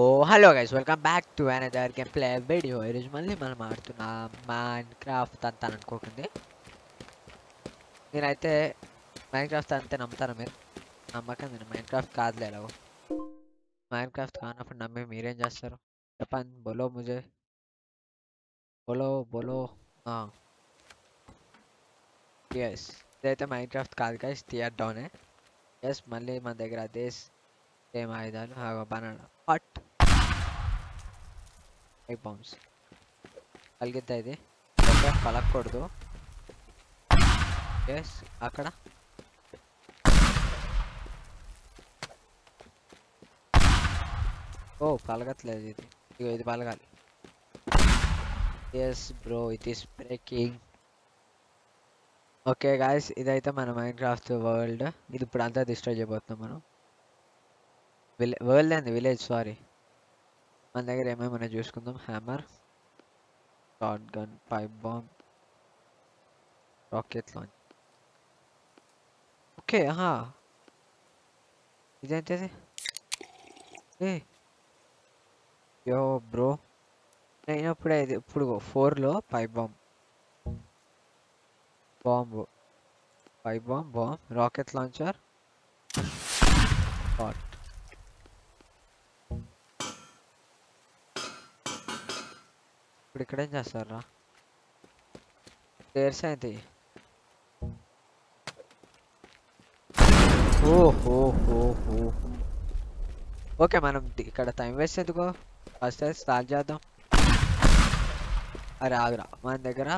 Oh hello guys welcome back to another gameplay video ఈరోజు మళ్ళీ మనం ఆడుతున్న మైన్ క్రాఫ్ట్ అంతా అనుకోకుంది మీరైతే మైన్ క్రాఫ్ట్ అంతే నమ్ముతారా మీరు నమ్మకం నేను మైన్ క్రాఫ్ట్ కాదులే ఎలాగో మైన్ క్రాఫ్ట్ కానప్పుడు నమ్మి మీరేం చేస్తారు చెప్పండి బోలో ముజే బోలో బోలో ఎస్ ఇదైతే మైన్ క్రాఫ్ట్ కాదు గైస్ థియర్ డౌనే ఎస్ మళ్ళీ మన దగ్గర అదే సేమ్ ఆయుధాలు బనానా హట్ ఎగ్ బాంబ్స్ కలిగిద్దా ఇది ఓకే ఎస్ అక్కడ ఓ పలగట్లేదు ఇది ఇగో ఇది పలగాలి yes bro it is breaking okay guys ఇదైతే మన మైండ్ క్రాఫ్ట్ వరల్డ్ ఇది ఇప్పుడు అంతా డిస్ట్రాయ్ చేయబోతున్నాం మనం. విలే వరల్డ్ అండి విలేజ్ సారీ మన దగ్గర ఏమేమైనా చూసుకుందాం. Hammer shotgun pipe bomb rocket launch okay ఆహా. ఇదేంటిది ఏ. Yo bro. నేనప్పుడే ఇది ఇప్పుడు ఫోర్లో pipe bomb bomb pipe bomb bomb rocket launcher short ఇప్పుడు ఇక్కడ ఏం చేస్తారా స్టేర్స్ ఏంటి? ఓహో ఓకే మనం ఇక్కడ టైం వేస్ట్ ఎందుకో? ఫస్ట్ అయితే స్టార్ట్ చేద్దాం. అరే ఆగురా. మన దగ్గర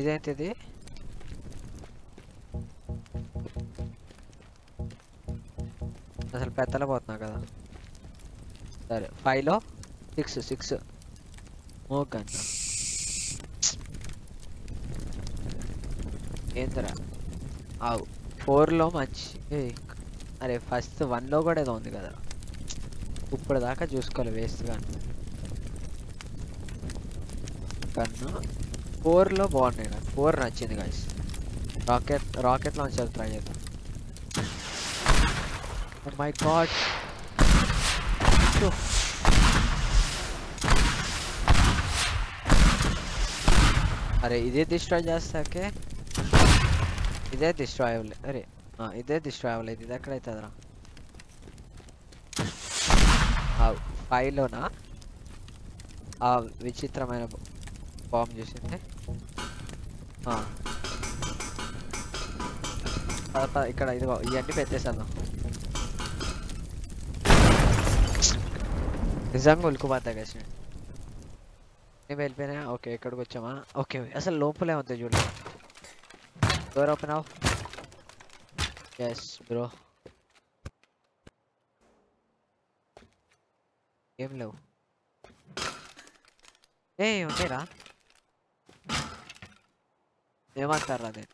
ఇదేంటిది? అసలు పెత్తల పోతున్నా కదా. సరే ఫైవ్లో సిక్స్ సిక్స్ మోగన్ ఏంటరా ఆవు ఫోర్లో మంచి అరే ఫస్ట్ వన్లో కూడా ఏదో ఉంది కదా ఇప్పుడు దాకా చూసుకోవాలి వేస్ట్ కానీ కన్నా ఫోర్లో బాగున్నాయి నాకు ఫోర్ నచ్చింది guys rocket rocket launcher try చేద్దాం. Oh మై గాడ్ అరే ఇదే డిస్ట్రాయ్ చేస్తాకే? ఇదే డిస్ట్రాయ్ అవ్వలే. అరే ఇదే డిస్ట్రాయ్ అవ్వలేదు. ఇది ఎక్కడైతుందిరా? ఫైవ్లోనా ఆ విచిత్రమైన బాంబ్ చూసింది. ఇక్కడ ఇదిగో ఇవన్నీ పెట్టేసాను నిజంగా కలిసి కదా నేను వెళ్ళిపోయినా ఓకే ఇక్కడికి వచ్చామా ఓకే అసలు లోపలే ఉంది చూడు డోర్ ఓపెన్ అవ్ ఎస్ బ్రో ఏం లేవు ఏ ఉంటాయిరా ఏమంటారా అదే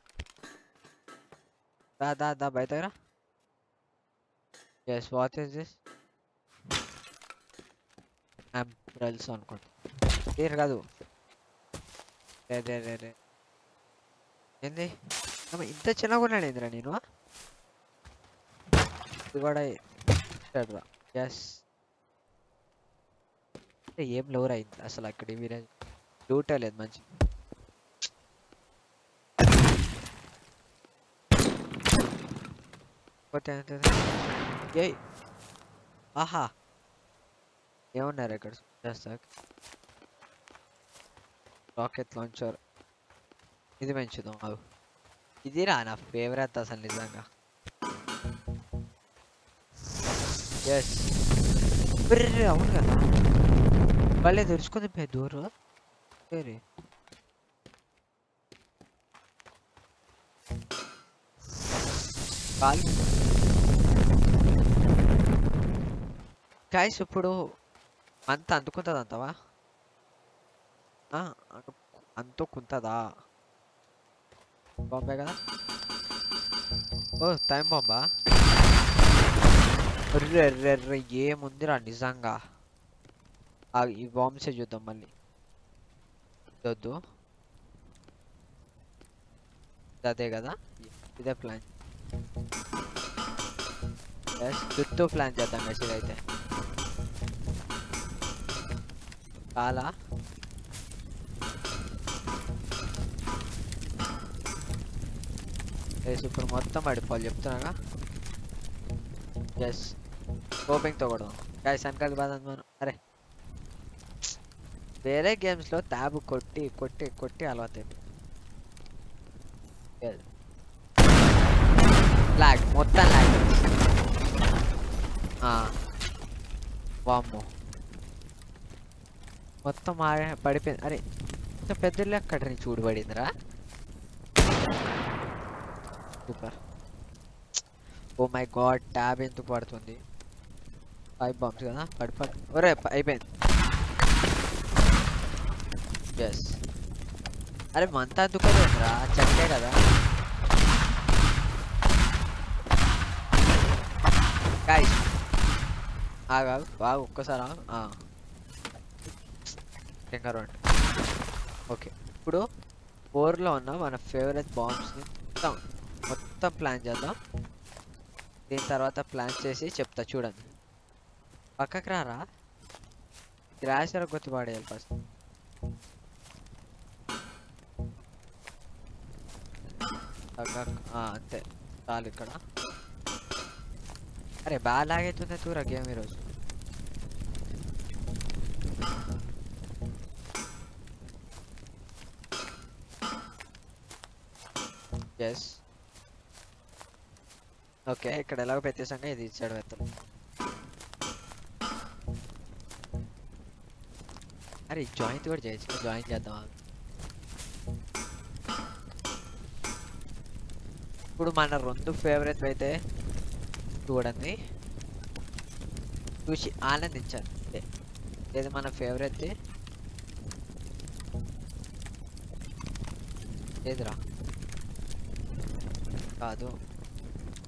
దా దా దా బయట రా yes what is this umbrellas అనుకుంటా ఏం కాదు. అదే ఏంది? ఇంత చిన్నగా ఉన్నాడు ఏందిరా నేను? ఇది కూడా రా ఎస్ ఏం లోర్ అయింది? అసలు అక్కడ మీరే లూటే లేదు మంచి. ఏయ్. ఆహా. ఏమున్నారు ఇక్కడ? చేస్తా రాకెట్ లాంచర్ ఇది పెంచుదాం అవు ఇది రా నా ఫేవరెట్ అసలు నిజంగా. ఎస్ అవును కదా? భలే తెరుచుకుంది పే దూరు. సరే కాల్ ఇప్పుడు అంత అందుకుంటుంది అంతవా అంతుకుంటుందా బాంబే కదా ఓ టైం బాంబా అర్రే అర్రే అర్రే ఏముందిరా నిజంగా ఆ, ఈ బాంబ్సే చూద్దాం మళ్ళీ వద్దు అదే కదా ఇదే ప్లాన్ ఎస్ చుట్టూ ప్లాన్ చేద్దాం గైస్ ఇదైతే చాలా ఎస్ ఇప్పుడు మొత్తం పడిపోవాలి చెప్తున్నాగా ఎస్తో కూడా గాయస్ వెనకాలకి బాధ మనం. అరే. వేరే గేమ్స్లో ట్యాబ్ కొట్టి కొట్టి కొట్టి అలవాటు లాగ్ మొత్తం లాగ్ వామ్మో. మొత్తం ఆ- పడిపోయింది. అరే ఇంత పెద్ద ఎక్కడ నుంచి చూడబడిందిరా super. Oh my god tab ఎందుకు పడుతుంది? ఫైవ్ బాంబ్స్ కదా? పడి పడి ఒరే అయిపోయింది. ఎస్ అరే మంత అందుకోలేదురా చెక్కే కదా. గాయస్ ఆగా బాగా బాగు ఒక్కసారి? ఫింగర్ ఆ. ఓకే ఇప్పుడు ఫోర్లో ఉన్న మన ఫేవరెట్ బాంబ్స్ని మొత్తం మొత్తం ప్లాన్ చేద్దాం. దీని తర్వాత ప్లాన్ చేసి చెప్తా చూడండి. పక్కకి రారా? గ్రాసర్ గుర్తు పాడేయాలి ఫస్ట్ అంతే. చాలు ఇక్కడ. అరే బాగా లాగైతుంది చూరా గేమ్ ఈరోజు. ఎస్ ఓకే ఇక్కడ ఎలాగో ప్రత్యేకంగా ఇది ఇచ్చాడు వెత్తలు అరే జాయింట్ కూడా చేయొచ్చు జాయింట్ చేద్దాం ఇప్పుడు మన రెండు ఫేవరెట్ అయితే చూడండి. చూసి ఆనందించాలి. ఏది మన ఫేవరెట్ ఏదిరా? కాదు.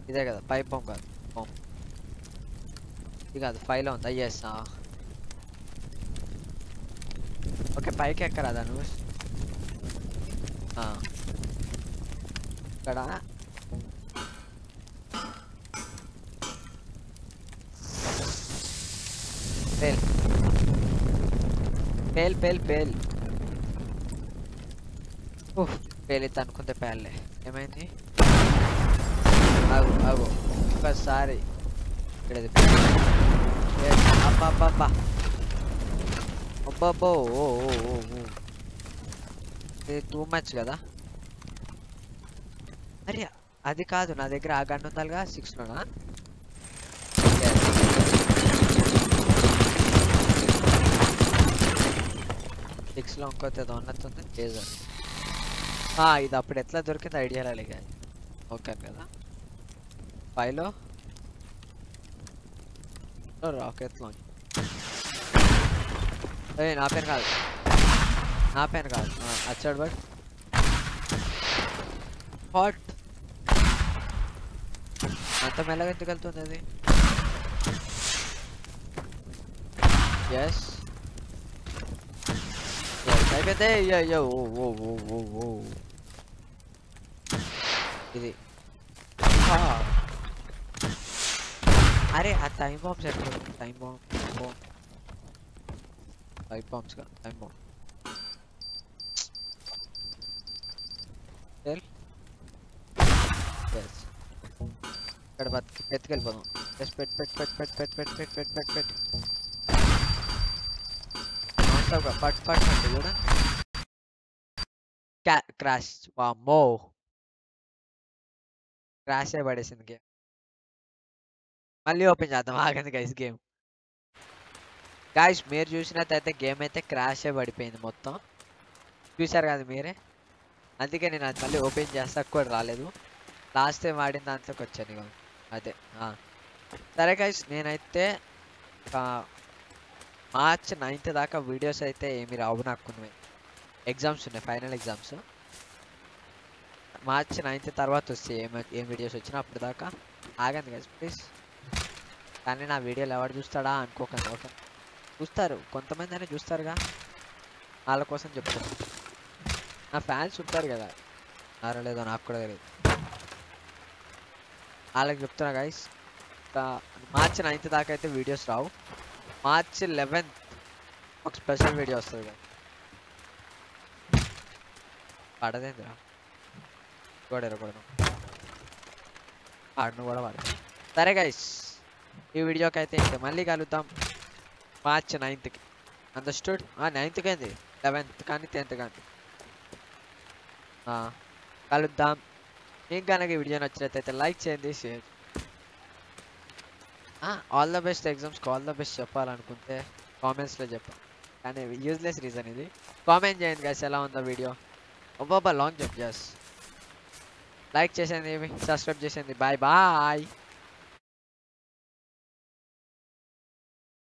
ఇదే కదా పైప్ పంప్ కాదు పంప్ ఇది కాదు ఫైవ్లో ఉందా ఎస్ ఓకే పైకి ఎక్కరాదా నువ్వు ఆ. ఇక్కడ పేల్ పేల్ పేల్ పేల్ ఉఫ్ పేలిద్ది అనుకుంటే పేర్లే ఏమైంది ఆగు ఆగు. ఒక్కసారి. ఇక్కడ అబ్బా ఓ ఓ ఓ ఇది టూ మచ్ కదా? అరే అది కాదు. నా దగ్గర ఆ గన్ ఉందాలిగా సిక్స్లోనా సిక్స్లో ఇంకోటి ఏదో ఉన్నట్టుంది చేద్దాం ఇది అప్పుడు ఎట్లా దొరికింది ఐడియా రాలేక ఓకే కదా? Pilot? A rocket launch. Hey, na pen kaad. Na pen kaad. Achad bud. Hot. हाँ तो मैं लगा निकल तो Yes, यस टाइप दे या या वो वो वो वो वो इधर అరే ఆ టైం బాంబ్స్ ఎట్లా టైం బాంబ్ బాంబ్ టైం బాంబ్స్గా టైం బాంబ్ ఎస్ ఇక్కడ బతికి ఎత్తుకెళ్ళిపోదాం ఎస్ పెట్ పెట్ పెట్ పెట్ పెట్ పెట్ పెట్ పెట్ పెట్ పెట్ నాన్స్టాప్గా పట్ పట్ అంటే చూడ క్రాష్ వామ్మో క్రాష్ అయి పడేసింది గేమ్ మళ్ళీ ఓపెన్ చేద్దాం. ఆగండి గైస్ గేమ్ గాయస్ మీరు చూసినట్టయితే గేమ్ అయితే క్రాష్ పడిపోయింది మొత్తం. చూసారు కదా మీరే? అందుకే నేను అది మళ్ళీ ఓపెన్ చేస్తా కూడా రాలేదు. లాస్ట్ టైం ఆడిన దాంట్లోకి వచ్చాను ఇక అదే సరే గైస్ నేనైతే మార్చ్ నైన్త్ దాకా వీడియోస్ అయితే ఏమి రావు నాకు. ఎగ్జామ్స్ ఉన్నాయి ఫైనల్ ఎగ్జామ్స్ మార్చ్ నైన్త్ తర్వాత వస్తాయి ఏం ఏం వీడియోస్ వచ్చినా అప్పుడు దాకా ఆగండి గైస్ ప్లీజ్ కానీ నా వీడియోలు ఎవరు చూస్తాడా అనుకోకండి ఓకే? చూస్తారు కొంతమంది అయినా చూస్తారుగా. వాళ్ళ కోసం చెప్తాను నా ఫ్యాన్స్ ఉంటారు కదా. ఆరో లేదో నాకు కూడా తెలియదు వాళ్ళకి చెప్తున్నా గైస్ మార్చి నైన్త్ దాకా అయితే వీడియోస్ రావు. మార్చి లెవెన్త్ ఒక స్పెషల్ వీడియో వస్తుంది కదా. పడదేంద్రా? కూడా ఎరగకూడదు ఆడను కూడా వాడు సరే గైస్ ఈ వీడియోకి అయితే ఇంత మళ్ళీ కలుద్దాం. మార్చ్ నైన్త్కి అండర్స్టూడ్ నైన్త్కి ఏంది లెవెన్త్ కానీ టెన్త్ కానీ. కలుద్దాం. మీకు కనుక ఈ వీడియో నచ్చినట్టయితే లైక్ చేయండి షేర్ ఆల్ ద బెస్ట్ ఎగ్జామ్స్కి ఆల్ ద బెస్ట్ చెప్పాలనుకుంటే కామెంట్స్లో చెప్పాను కానీ యూజ్లెస్ రీజన్ ఇది. కామెంట్ చేయండి గైస్ ఎలా ఉందో వీడియో ఒబ్బా లాంగ్ జంప్ చేస్ లైక్ చేసేది సబ్స్క్రైబ్ చేసేది బాయ్ బాయ్